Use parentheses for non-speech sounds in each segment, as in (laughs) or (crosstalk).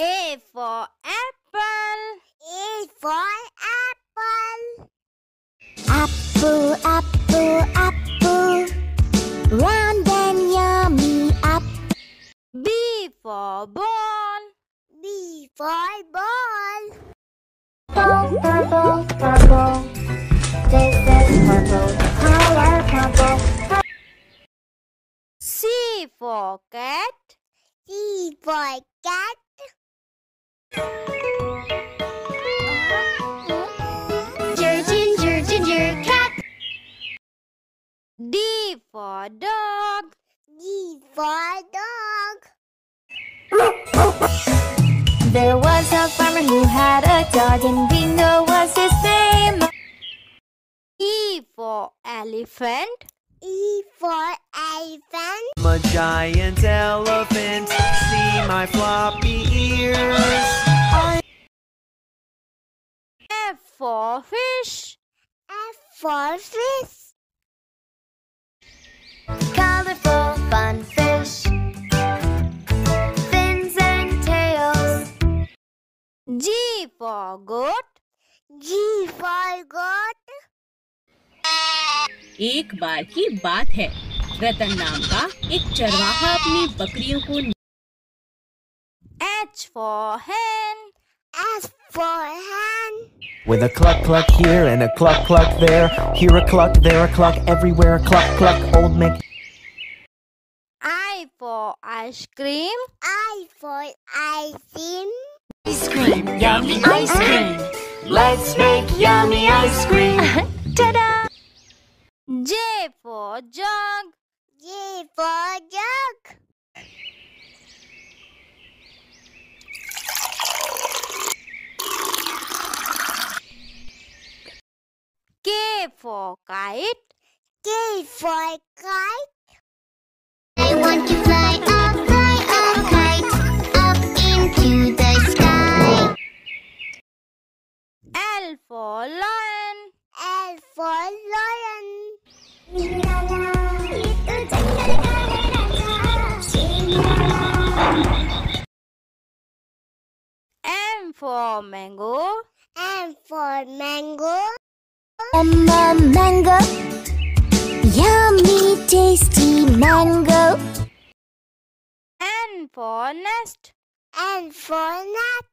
A for apple. A for apple. Apple, apple, apple. Round and yummy apple. B for ball. B for ball. Purple, purple, purple. This is purple. Color purple. C for cat. C for cat. Ginger, ginger, ginger cat. D for dog. D for dog. There was a farmer who had a dog, and we know was his name. E for elephant. E for elephant. I'm a giant elephant. See my floppy ears. For fish. F for fish. Colorful fun fish. Fins and tails. G for goat. G for goat. एक बार की बात है रतन नाम का एक चरवाहा अपनी बकरियों को H for hen. S for hen. With a cluck cluck here and a cluck cluck there. Here a cluck, there a cluck, everywhere a cluck cluck. Old Mac. I for ice cream. I for ice cream. Ice cream, yummy ice uh-huh. cream. Let's make yummy ice cream. (laughs) Ta-da! J for jug. J for jug. K for kite. K for kite. I want to fly up, fly a kite up into the sky. L for lion. L for lion. M for mango. M for mango. Um, a mango, yummy, tasty mango. N for nest. N for nut.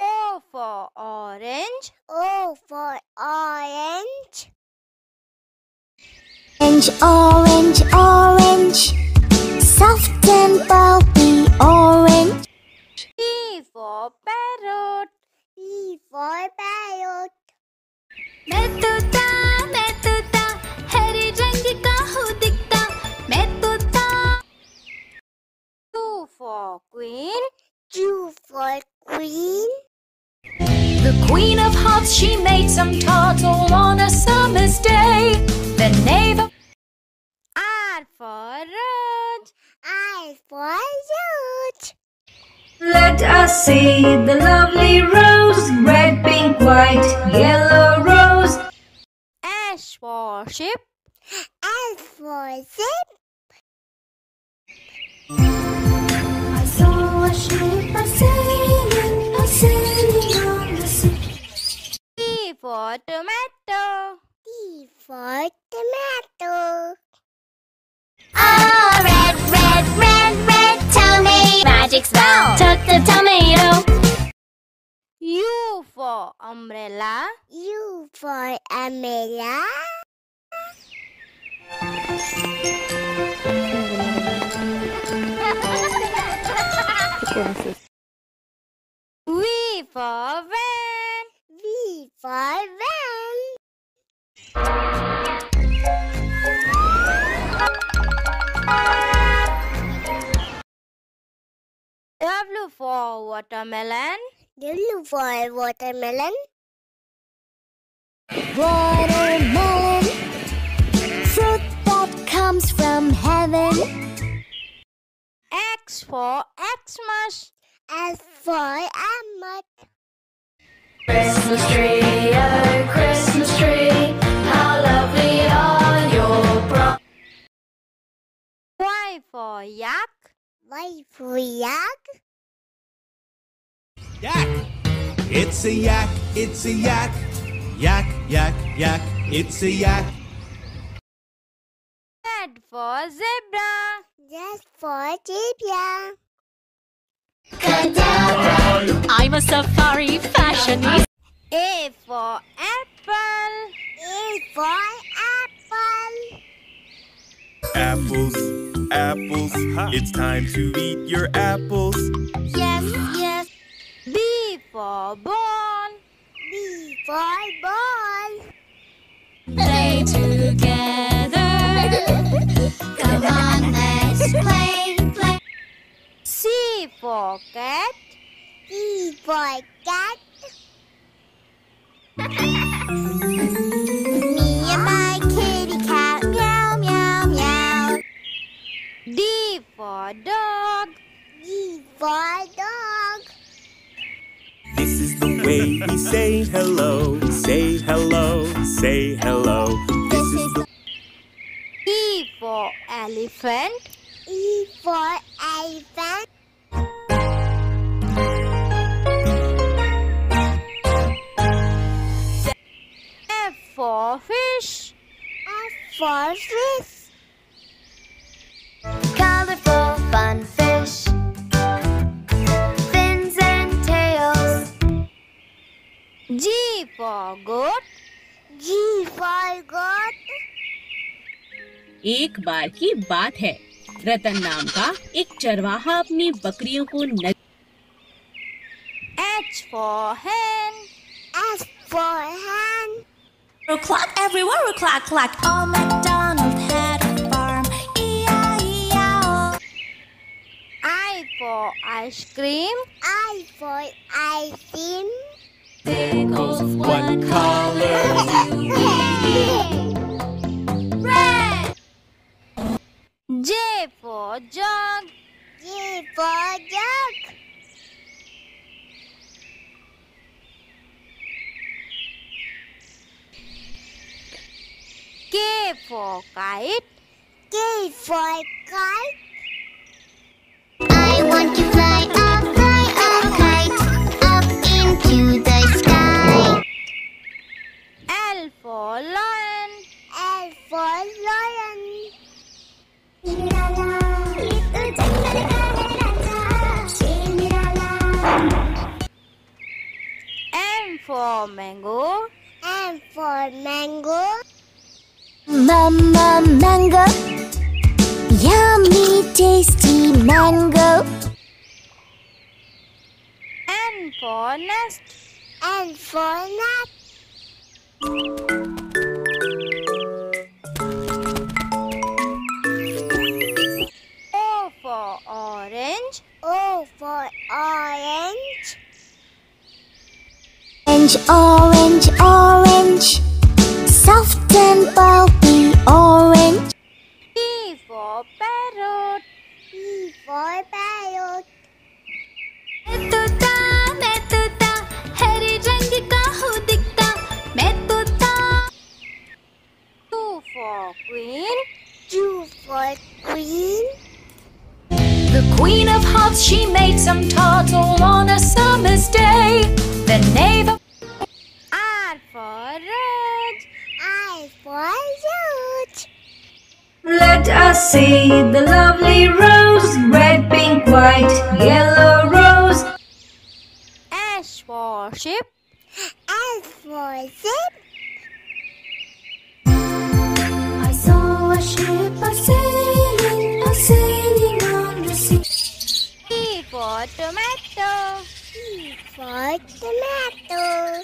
O for orange. O for orange. Orange, orange, orange, soft and pulpy orange. P for parrot. P for parrot. मैं तोता मैं तोता हरे रंग का हूँ दिखता मैं तोता Q for queen. Q for queen. The queen of hearts, she made some tarts all on a summer's day. The knave of Let us see the lovely rose, red, pink, white, yellow rose. S for ship. S for zip. I saw a ship a sailing, a sailing on the sea. T for tomato. T for tomato. Oh, Magic spell. Took the tomato. U for umbrella. U for umbrella. V (laughs) for van. V for W for watermelon. W for watermelon. Watermelon, fruit that comes from heaven. X for Xmas. x for Amut. Christmas tree, oh Christmas tree, how lovely are your bro. Y for yak. Y for yak. Yak! It's a yak, it's a yak. Yak, yak, yak, it's a yak. Z for zebra. Just for zebra. I'm a safari fashionista. A for apple. A for apple. Apples, apples, it's time to eat your apples. Yes, yes. For ball. B for ball. Play together. Come on, let's play, play. C for cat. C for cat. (laughs) we say hello. Say hello, say hello. This is the E for elephant. E for elephant. F for fish. F for fish. G for goat. G for goat. एक बार की बात है रतन नाम का एक चरवाहा अपनी बकरियों को न... H for hen. S for hen. O'clock everywhere, o'clock, clock. All MacDonald had a farm. E-I-E-I-O. I for ice cream. I for ice cream. Pickles, what color Red. J for jug. J for jug. K for kite. K for kite. I want to for mango. M for mango. Mama mango, yummy tasty mango. N for nest. N for nut. O for orange. O for orange. Orange, orange, orange, soft and pulpy orange. P for parrot. P for parrot. मैं तोता मैं तोता हरे रंग का हूँ दिखता मैं तोता Q for queen. Q for queen. The queen of hearts she made some tarts all on a summer's day the knave Let us see the lovely rose. Red, pink, white, yellow rose. S for ship. S for zip. I saw a ship a sailing, a sailing on the sea. T for tomato. T for tomato.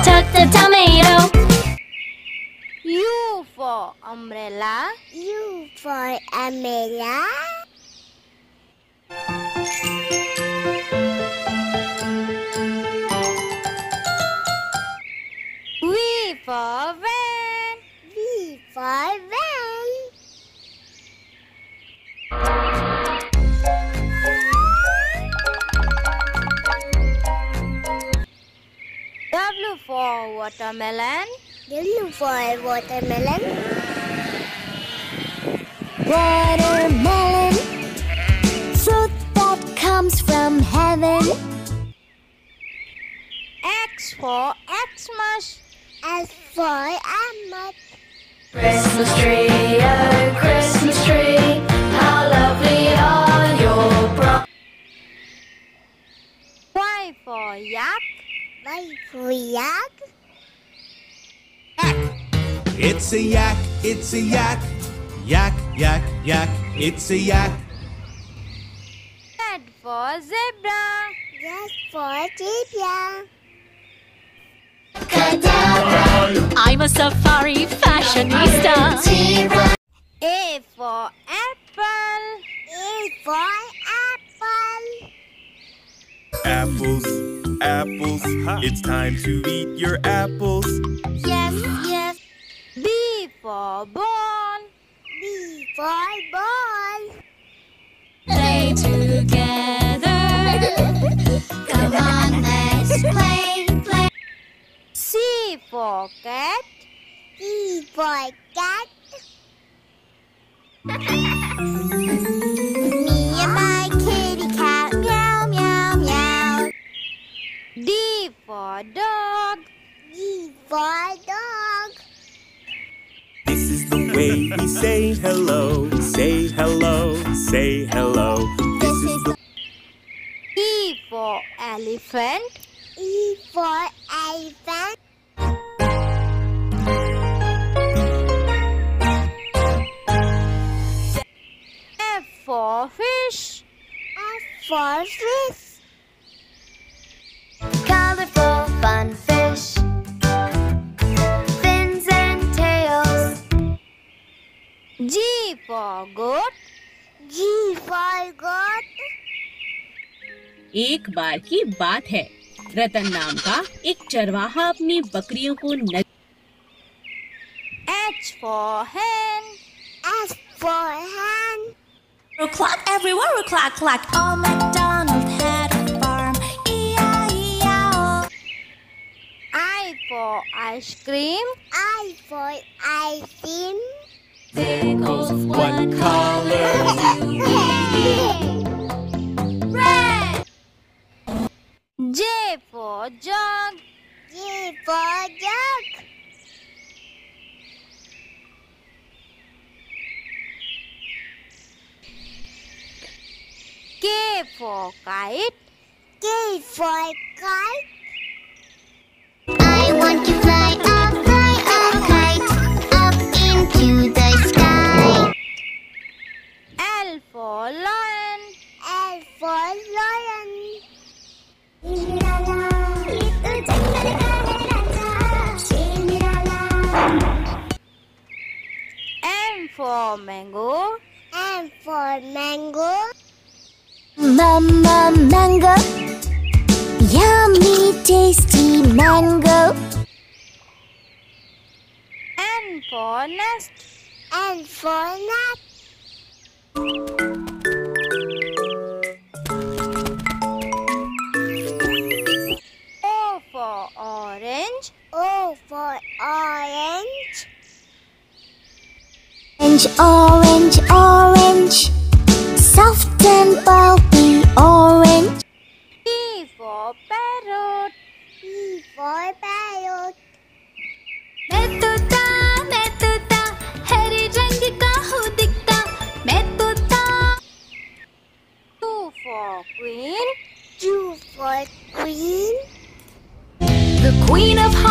Magic spell. Took the tomato. U for umbrella. U for umbrella. V for van. V for van. For watermelon. W for watermelon. Watermelon, fruit that comes from heaven. X for Xmas. S for almond. Christmas tree, oh Christmas tree, how lovely are your bro- Y for Yak. Y for yak. It's a yak, it's a yak. Yak, yak, yak, it's a yak. Z for Zebra. Yes for zebra. I'm a safari fashionista. A for Apple. A for apple. Apples, apples. It's time to eat your apples. Yes, yes. B for Ball. B for ball. Play together. (laughs) Come on, let's play, play. C for Cat. C for cat. (laughs) for Dog. D for dog. This is the way we say hello. Say hello, say hello. This is the E for Elephant. E for elephant. F for Fish. F for fish. G for Goat. G for goat. एक बार की बात है रतन नाम का एक चरवाहा अपनी बकरियों को न... H for Hen. S for hen. Clock everywhere, clock, clock. Old MacDonald had a farm. E-I-E-I-O. I for Ice cream. I for ice cream. Pickles, what color Red. J for Jug. G for jug. K for Kite. K for kite. I want to fly up, fly a kite up into the for Lion. L for lion. M for Mango. M for mango. Mama mango. Yummy, tasty mango. N for Nest. N for nut. orange. Orange, orange, orange. Soft and pulpy orange. P for Parrot. P for parrot. मैं तोता मैं तोता हरे रंग का हूँ दिखता मैं तोता Q for Queen. Q for queen.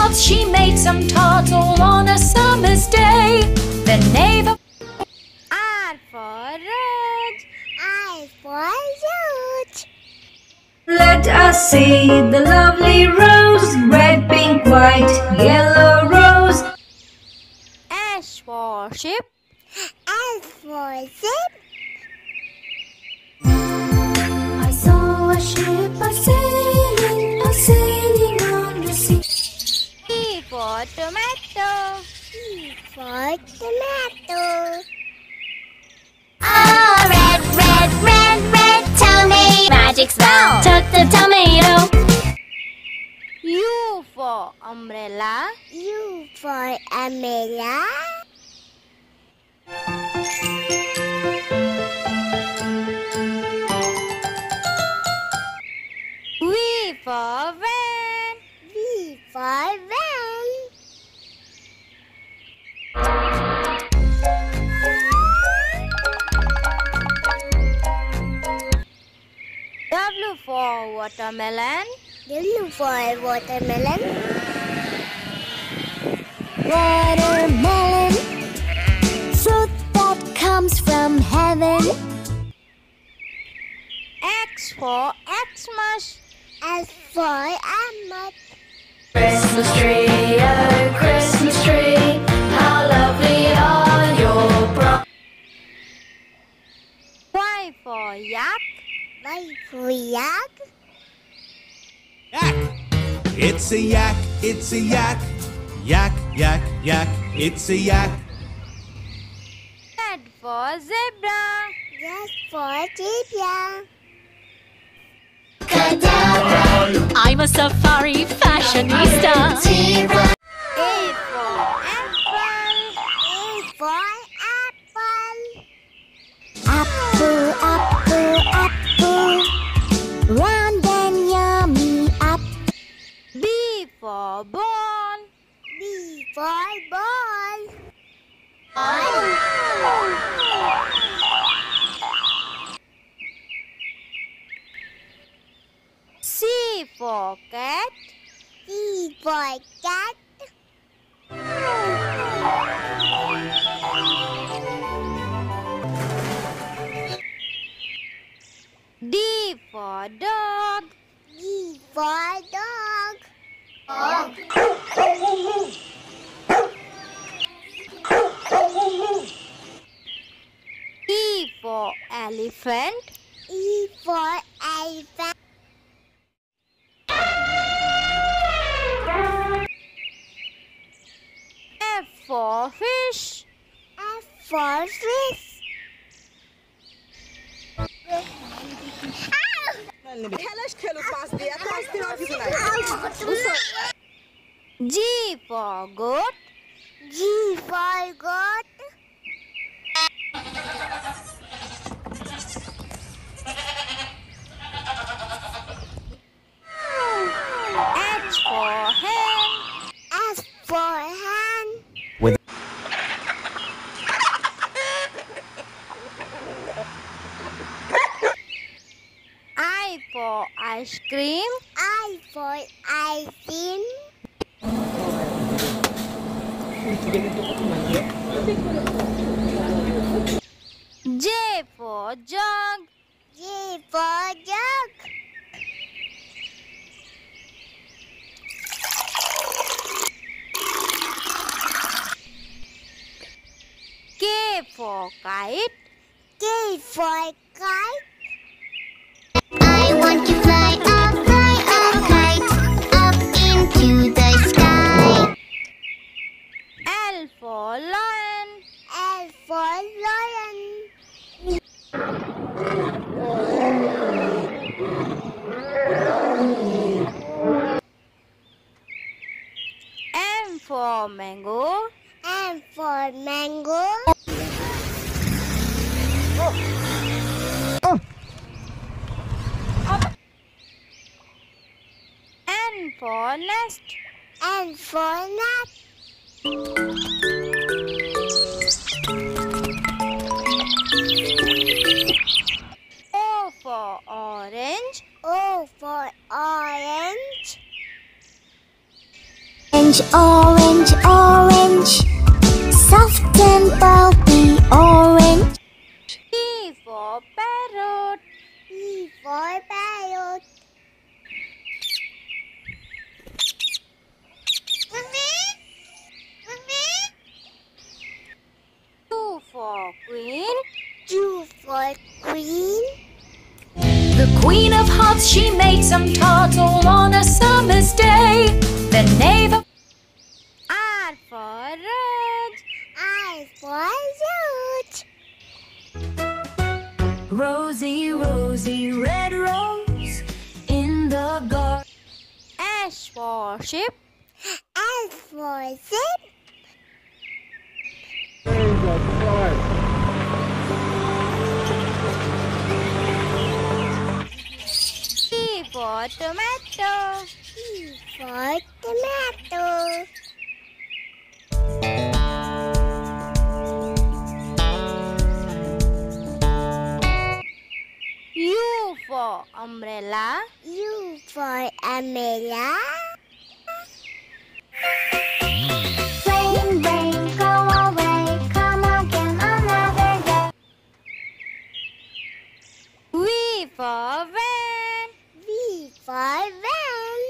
the queen of hearts, she made some tarts all on a summer's day. The of R for Rose. I for root. Let us see the lovely rose, red, pink, white, yellow rose. S for Ship. S for zip. I saw a ship a sailing, for Tomato. T for tomato. Oh, red, red, red, red tomato. Magic spell. Took the tomato. U U for umbrella. U for umbrella. V for van. V for van. For watermelon. W for watermelon. Watermelon, fruit that comes from heaven. X for Xmas. S for Ahmad. Christmas tree, oh Christmas tree, how lovely are your bro- Y for yak. Y for yak. Yak. It's a yak, it's a yak. Yak, yak, yak. It's a yak. Z for zebra. S for zebra. I'm a safari fashionista. C for cat. C for cat. D for dog. D for dog. E for elephant. E for elephant. F for fish. F for fish. G for goat. G for goat. S Orange, orange, orange. Soft and pulpy orange. P for parrot. P for parrot. Q for queen. Q for queen. The queen of hearts, she made some tarts all on a summer's day. The knave of umbrella. U for umbrella. Rain, rain, go away. Come again another day. V for van. V for van.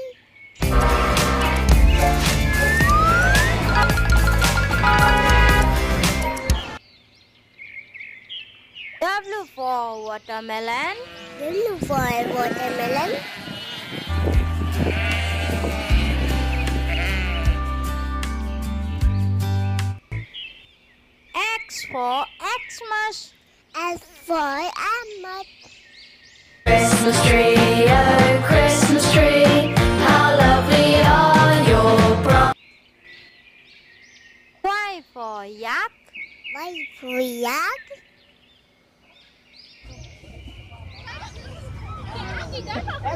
W for watermelon. W for watermelon. X for Xmas. S for Ahmad. Christmas tree, oh Christmas tree, how lovely are your branches. Y for yak. Y for yak. Z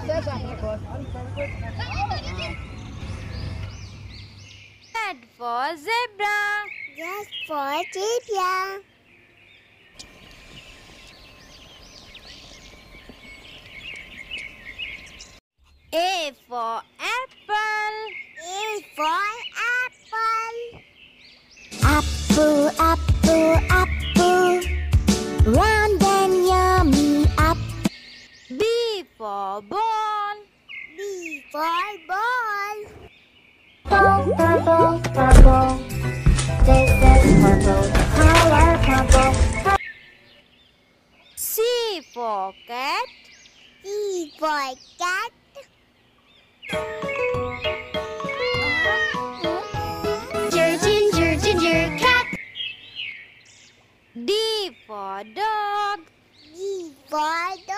for zebra. Yes for zebra. A for apple. A for apple. Apple, apple, apple. Round for ball. B for ball. Ball, purple, purple. This is purple. C for cat. C for cat. Ginger, ginger, ginger cat. D for dog. D for dog.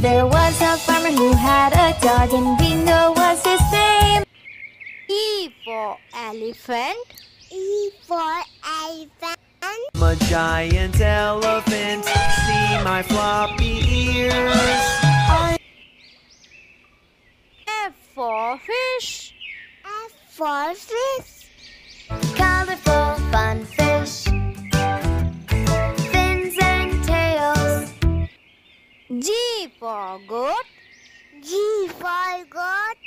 There was a farmer who had a dog, and we know was his name. E for elephant. E for elephant. I'm a giant elephant. See my floppy ears. I F for fish. F for fish. Colorful, fun fish. For goat. G for goat.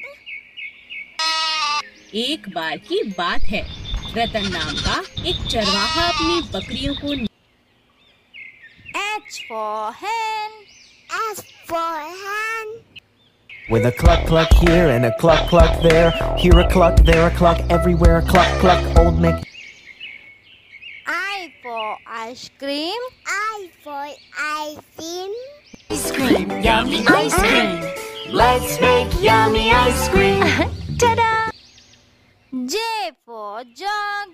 एक बार की बात है रतन नाम का एक चरवाहा अपनी बकरियों को H for hen. S for hen. With a cluck cluck here and a cluck cluck there. Here a cluck, there a cluck, everywhere a cluck cluck. Old Mac. I for ice cream. I for ice cream. Ice cream, yummy ice cream. Let's make yummy ice cream. (laughs) Ta-da! J for jug.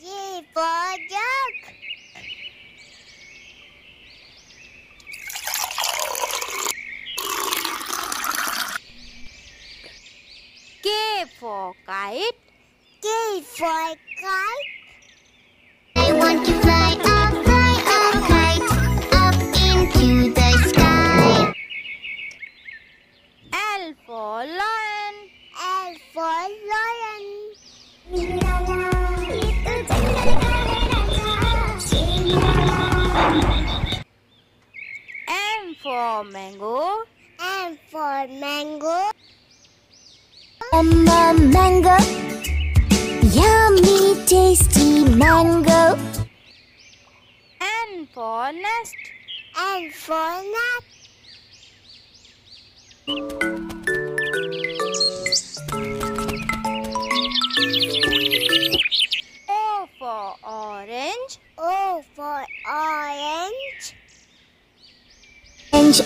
J for jug. K for kite. K for kite. For mango. M for mango. M a mango. Yummy, tasty mango. N for nest. N for nut.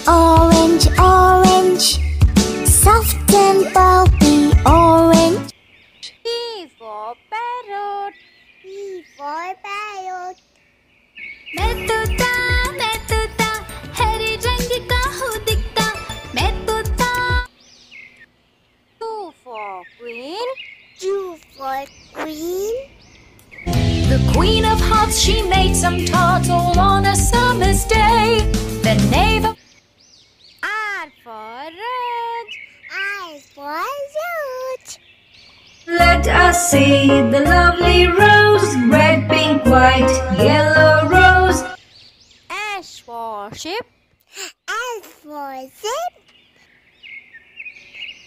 orange, orange, orange. Soft and pulpy orange. E for parrot. E for parrot. मैं तोता मैं तोता हरे रंग का हूँ two for queen two for queen the queen of hearts she made some turtle on a summer's day the neighbor for rose. I for root. Let us see the lovely rose, red, pink, white, yellow rose. S for ship. S for zip.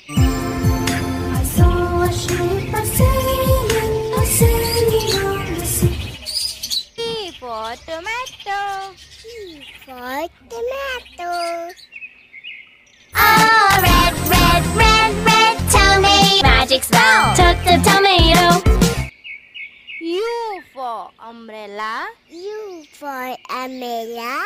I saw a ship a sailing, a sailing on the sea. T for tomato. T for tomato. Magic spell. Took the tomato. U for umbrella. U for umbrella.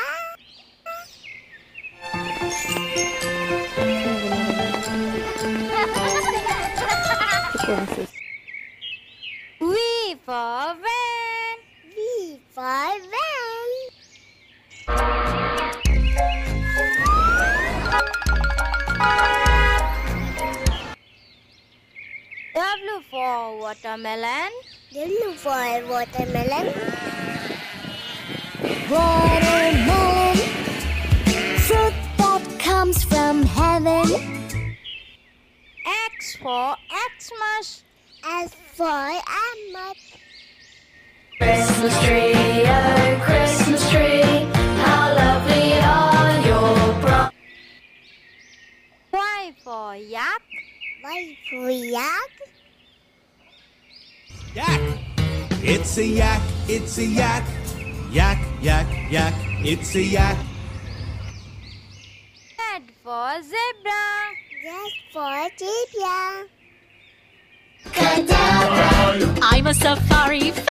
(laughs) V for van. V for van. W for watermelon. W for watermelon. Watermelon. Fruit that comes from heaven. X for Xmas. S for Emmet. Christmas tree, oh Christmas tree, how lovely are your bro- Y for yak. Y for yak. Yak. It's a yak, it's a yak. Yak, yak, yak. It's a yak. Z for zebra. Z for zebra. I'm a safari